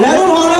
来吧朋友们。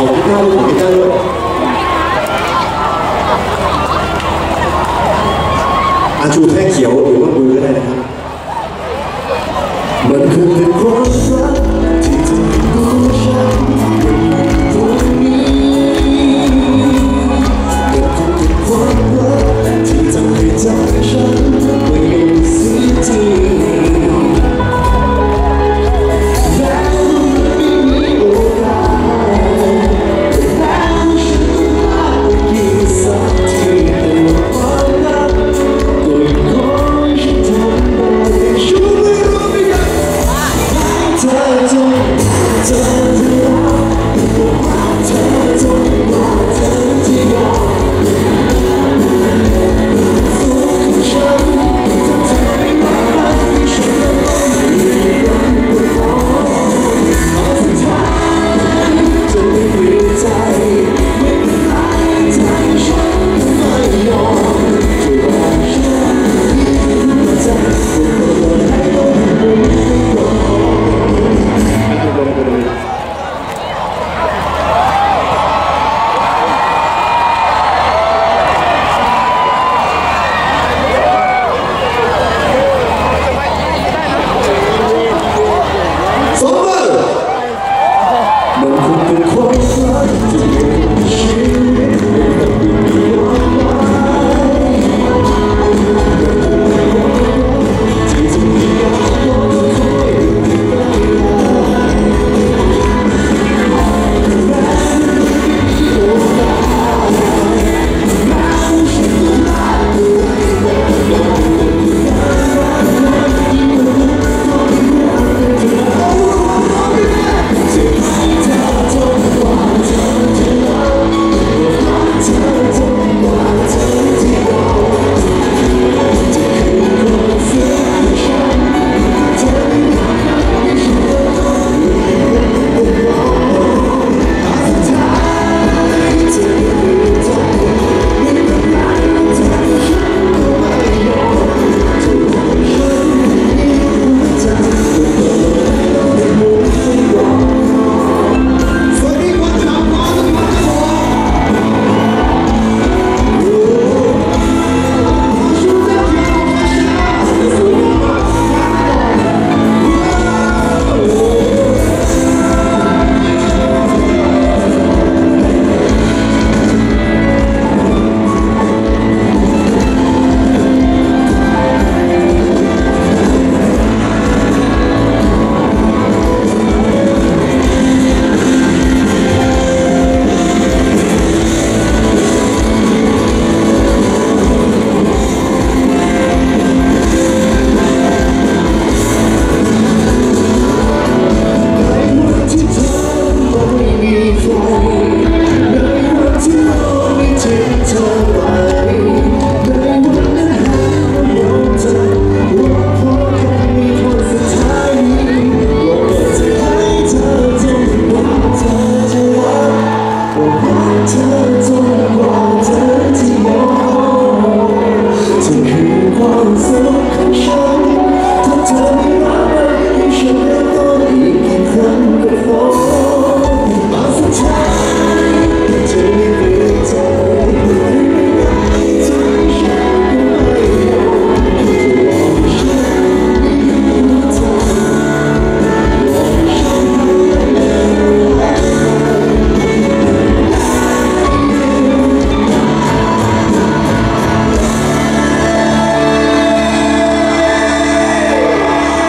ขอกีตาร์ด้วยขอกีตาร์ด้วยอาชูแท่เขียวหรือว่ามือก็ได้นะครับมันคือเป็นความรัก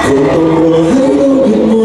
别逗我，还逗别。